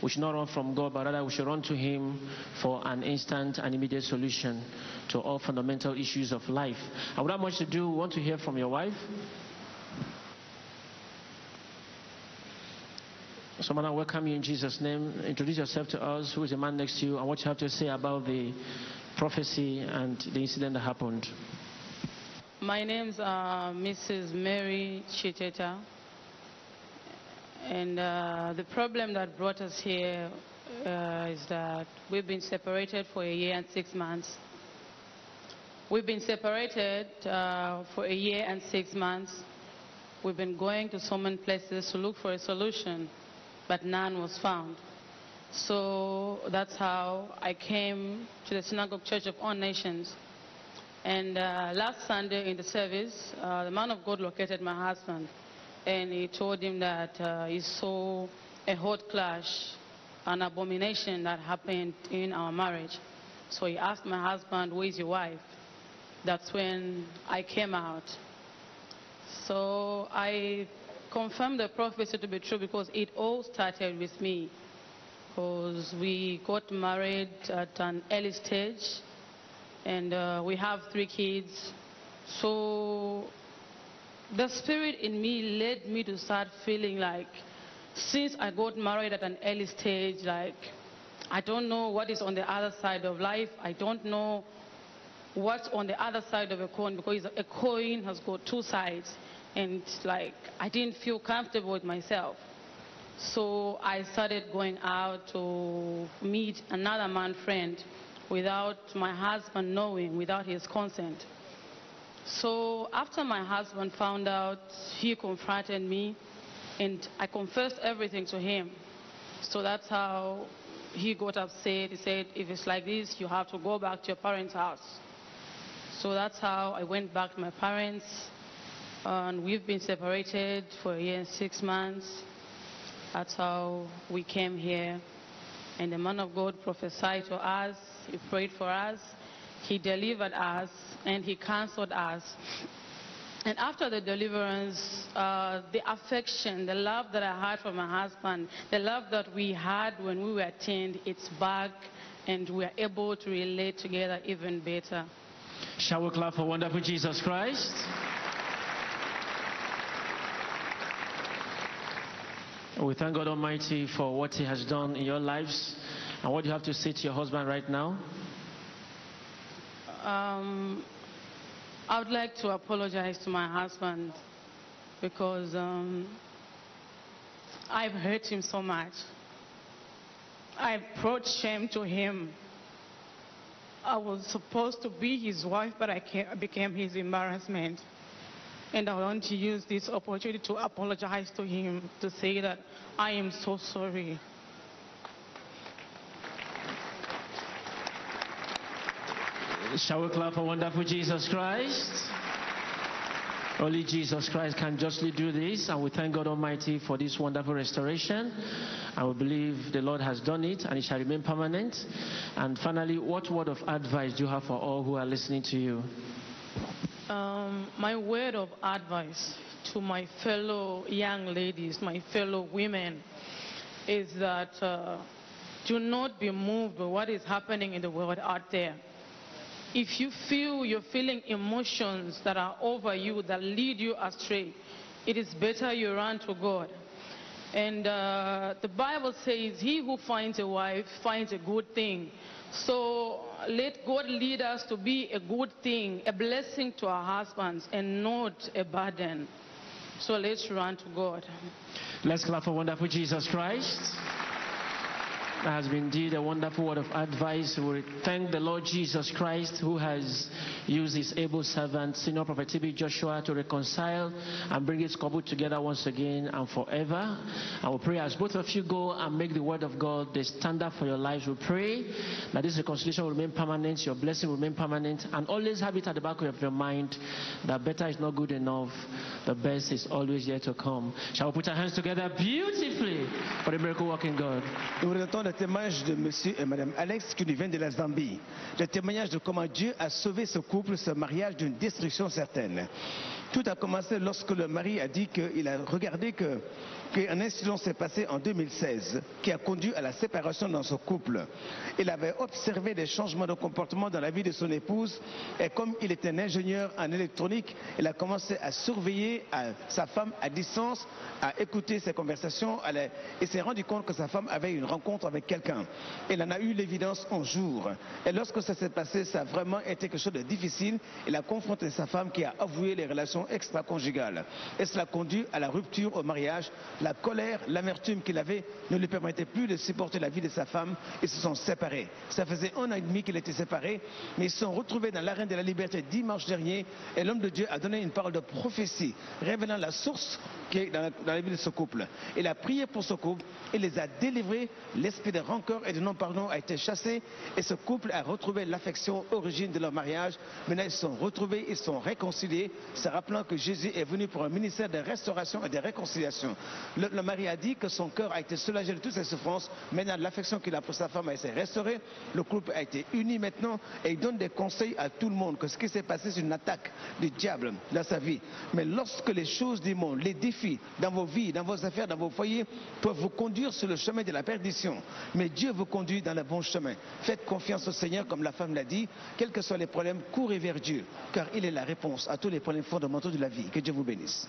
we should not run from God, but rather we should run to Him for an instant and immediate solution to all fundamental issues of life. And without much to do, we want to hear from your wife. So, man, I welcome you in Jesus' name. Introduce yourself to us, who is the man next to you, and what you have to say about the prophecy and the incident that happened. My name's uh, Mrs. Mary Chiteta. And uh, the problem that brought us here uh, is that we've been separated for a year and six months. We've been separated uh, for a year and six months. We've been going to so many places to look for a solution, but none was found. So that's how I came to the Synagogue Church of All Nations. And uh, last Sunday in the service, uh, the man of God located my husband and he told him that uh, he saw a hot clash, an abomination that happened in our marriage. So he asked my husband, Where is your wife? That's when I came out. So I confirmed the prophecy to be true because it all started with me. Because we got married at an early stage and uh, we have three kids. So the spirit in me led me to start feeling like since I got married at an early stage, like I don't know what is on the other side of life. I don't know what's on the other side of a coin because a coin has got two sides. And like I didn't feel comfortable with myself. So I started going out to meet another man friend without my husband knowing, without his consent. So after my husband found out, he confronted me and I confessed everything to him. So that's how he got upset. He said, if it's like this, you have to go back to your parents' house. So that's how I went back to my parents. And we've been separated for a year and six months. That's how we came here. And the man of God prophesied to us. He prayed for us. He delivered us and he counseled us. And after the deliverance, uh, the affection, the love that I had for my husband, the love that we had when we were teen, it's back and we are able to relate together even better. Shall we clap for wonderful Jesus Christ? We thank God Almighty for what He has done in your lives and what you have to say to your husband right now. Um, I would like to apologize to my husband because um, I've hurt him so much. I brought shame to him. I was supposed to be his wife, but I became his embarrassment. And I want to use this opportunity to apologize to him, to say that I am so sorry. Shall we clap for wonderful Jesus Christ? Only Jesus Christ can justly do this, and we thank God Almighty for this wonderful restoration. And we believe the Lord has done it, and it shall remain permanent. And finally, what word of advice do you have for all who are listening to you? Um, my word of advice to my fellow young ladies, my fellow women, is that uh, do not be moved by what is happening in the world out there if you feel you're feeling emotions that are over you, that lead you astray, it is better you run to God. And uh, the Bible says, He who finds a wife finds a good thing. So let God lead us to be a good thing, a blessing to our husbands, and not a burden. So let's run to God. Let's clap for wonderful Jesus Christ. That has been indeed a wonderful word of advice. We thank the Lord Jesus Christ who has used his able servant, Senior Prophet TB Joshua, to reconcile and bring his couple together once again and forever. And we pray as both of you go and make the word of God the standard for your lives. We pray that this reconciliation will remain permanent, your blessing will remain permanent, and always have it at the back of your mind that better is not good enough. The best is always yet to come. Shall we put our hands together beautifully for the miracle working God? Le témoignage de monsieur et madame Alex qui nous vient de la Zambie. Le témoignage de comment Dieu a sauvé ce couple, ce mariage d'une destruction certaine. Tout a commencé lorsque le mari a dit qu'il a regardé que qu'un incident s'est passé en 2016 qui a conduit à la séparation dans son couple. Il avait observé des changements de comportement dans la vie de son épouse et comme il était un ingénieur en électronique, il a commencé à surveiller sa femme à distance, à écouter ses conversations et s'est rendu compte que sa femme avait une rencontre avec quelqu'un. Il en a eu l'évidence un jour. Et lorsque ça s'est passé, ça a vraiment été quelque chose de difficile. Il a confronté sa femme qui a avoué les relations extra-conjugales. Et cela a conduit à la rupture au mariage la colère, l'amertume qu'il avait ne lui permettait plus de supporter la vie de sa femme. Ils se sont séparés. Ça faisait un an et demi qu'ils étaient séparés, mais ils se sont retrouvés dans l'arène de la liberté dimanche dernier. Et l'homme de Dieu a donné une parole de prophétie, révélant la source qui est dans la, vie de ce couple. Il a prié pour ce couple, il les a délivrés. L'esprit de rancœur et de non-pardon a été chassé. Et ce couple a retrouvé l'affection origine de leur mariage. Maintenant, ils sont retrouvés, ils sont réconciliés, se rappelant que Jésus est venu pour un ministère de restauration et de réconciliation. Le, mari a dit que son cœur a été soulagé de toutes ses souffrances. Maintenant, l'affection qu'il a pour sa femme a été restaurée. Le couple a été uni maintenant et il donne des conseils à tout le monde que ce qui s'est passé, c'est une attaque du diable dans sa vie. Mais lorsque les choses du monde, les défis dans vos vies, dans vos affaires, dans vos foyers peuvent vous conduire sur le chemin de la perdition, mais Dieu vous conduit dans le bon chemin. Faites confiance au Seigneur, comme la femme l'a dit, quels que soient les problèmes, courez vers Dieu, car il est la réponse à tous les problèmes fondamentaux de la vie. Que Dieu vous bénisse.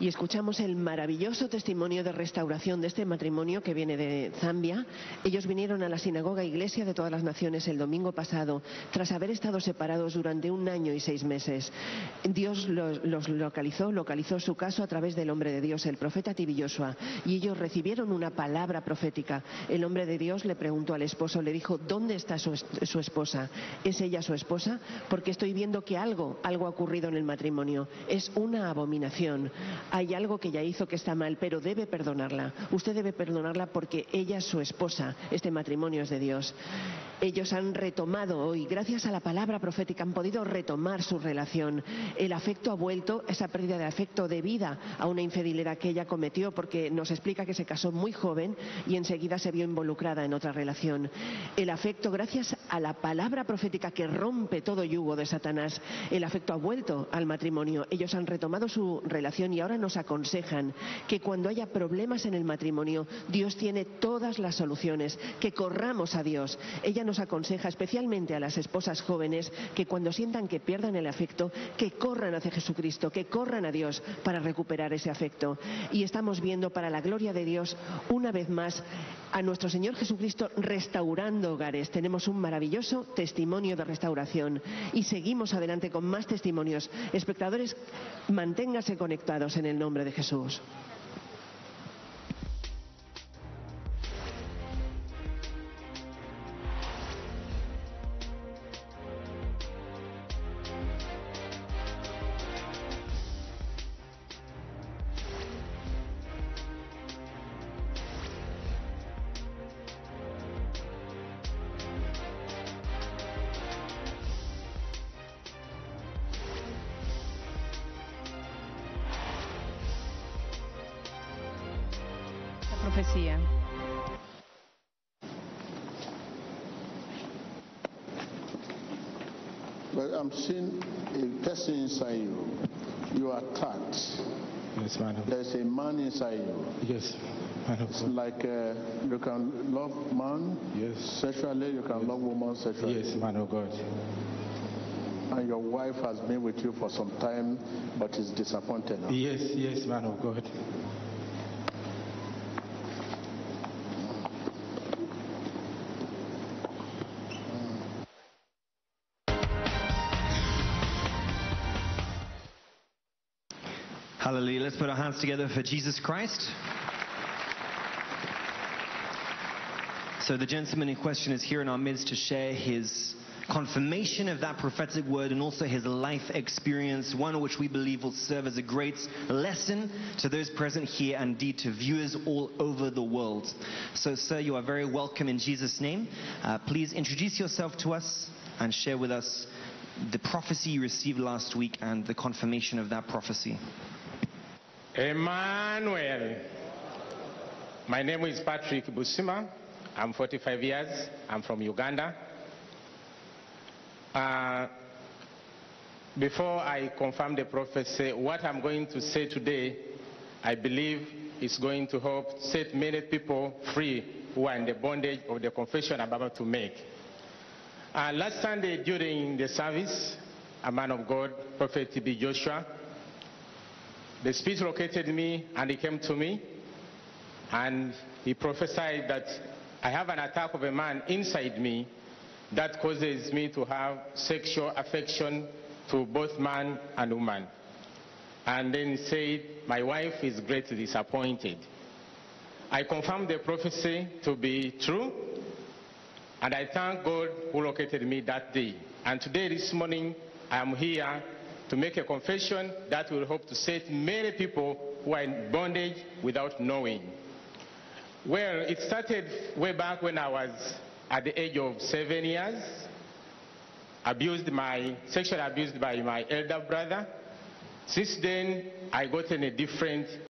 Y escuchamos el maravilloso testimonio de restauración de este matrimonio que viene de Zambia. Ellos vinieron a la sinagoga Iglesia de todas las Naciones el domingo pasado, tras haber estado separados durante un año y seis meses. Dios los, localizó, localizó su caso a través del hombre de Dios, el profeta Tibi y ellos recibieron una palabra profética. El hombre de Dios le preguntó al esposo, le dijo, ¿dónde está su, su esposa? ¿Es ella su esposa? Porque estoy viendo que algo, algo ha ocurrido en el matrimonio. Es una abominación hay algo que ella hizo que está mal, pero debe perdonarla. Usted debe perdonarla porque ella es su esposa. Este matrimonio es de Dios. Ellos han retomado hoy, gracias a la palabra profética, han podido retomar su relación. El afecto ha vuelto, esa pérdida de afecto debida a una infidelidad que ella cometió, porque nos explica que se casó muy joven y enseguida se vio involucrada en otra relación. El afecto, gracias a la palabra profética que rompe todo yugo de Satanás, el afecto ha vuelto al matrimonio. Ellos han retomado su relación y ahora nos aconsejan que cuando haya problemas en el matrimonio, Dios tiene todas las soluciones, que corramos a Dios. Ella nos aconseja especialmente a las esposas jóvenes que cuando sientan que pierdan el afecto, que corran hacia Jesucristo, que corran a Dios para recuperar ese afecto. Y estamos viendo para la gloria de Dios una vez más a nuestro Señor Jesucristo restaurando hogares. Tenemos un maravilloso testimonio de restauración y seguimos adelante con más testimonios. Espectadores, manténganse conectados en el nombre de Jesús. I'm seeing a person inside you. You are attacked. Yes, man. There's a man inside you. Yes, man of It's like uh, you can love man Yes. sexually, you can love woman sexually. Yes, man of God. And your wife has been with you for some time, but is disappointed now. Yes, yes, man of God. Hallelujah. Let's put our hands together for Jesus Christ. So, the gentleman in question is here in our midst to share his confirmation of that prophetic word and also his life experience, one which we believe will serve as a great lesson to those present here and indeed to viewers all over the world. So, sir, you are very welcome in Jesus' name. Uh, please introduce yourself to us and share with us the prophecy you received last week and the confirmation of that prophecy. Emmanuel. My name is Patrick Busima. I'm 45 years. I'm from Uganda. Uh, Before I confirm the prophecy, what I'm going to say today, I believe is going to help set many people free who are in the bondage of the confession I'm about to make. Uh, last Sunday during the service, a man of God, Prophet T.B. Joshua, the Spirit located me and he came to me and he prophesied that I have an attack of a man inside me that causes me to have sexual affection to both man and woman. And then he said, My wife is greatly disappointed. I confirmed the prophecy to be true, and I thank God who located me that day. And today, this morning, I am here to make a confession that will hope to set many people who are in bondage without knowing. Well, it started way back when I was at the age of seven years, abused my, sexually abused by my elder brother. Since then, I got in a different